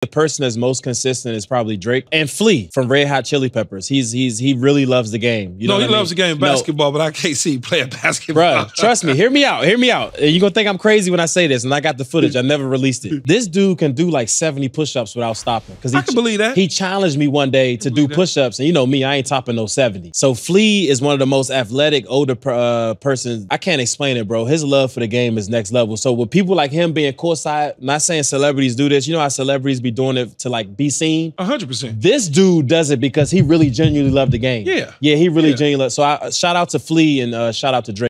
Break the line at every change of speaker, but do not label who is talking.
The person that's most consistent is probably Drake and Flea from Red Hot Chili Peppers. He's he's he really loves the game. You know
no, he
I
loves the
mean?
game
No,
basketball, but I can't see him playing basketball.
Bruh, trust me. Hear me out. Hear me out. You're gonna think I'm crazy when I say this, and I got the footage. I never released it. This dude can do like 70 push-ups without stopping. Because
I can believe that.
He challenged me one day to do push-ups, and you know me, I ain't topping no 70. So Flea is one of the most athletic, older uh, persons. I can't explain it, bro. His love for the game is next level. So with people like him being courtside, not saying celebrities do this. You know how celebrities be doing it to like be seen.
hundred percent.
This dude does it because he really genuinely loved the game.
Yeah.
Yeah, he really
Yeah.
genuinely. So I shout out to Flea and uh, shout out to Drake.